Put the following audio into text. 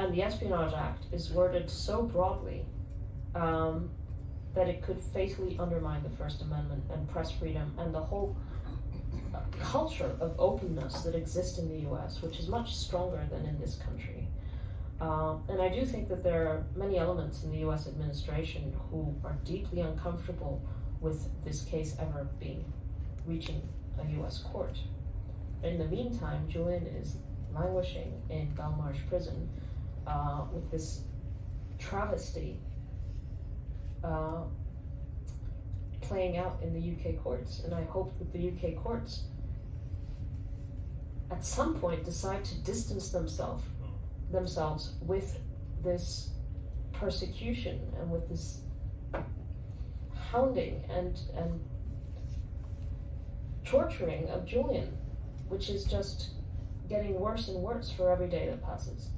and the Espionage Act is worded so broadly um, that it could fatally undermine the First Amendment and press freedom and the whole uh, culture of openness that exists in the US, which is much stronger than in this country. Um, and I do think that there are many elements in the US administration who are deeply uncomfortable with this case ever being reaching a US court. In the meantime, Julian is languishing in Belmarsh prison uh, with this travesty uh, playing out in the UK courts. And I hope that the UK courts at some point decide to distance themselves themselves with this persecution and with this hounding and and torturing of Julian, which is just getting worse and worse for every day that passes.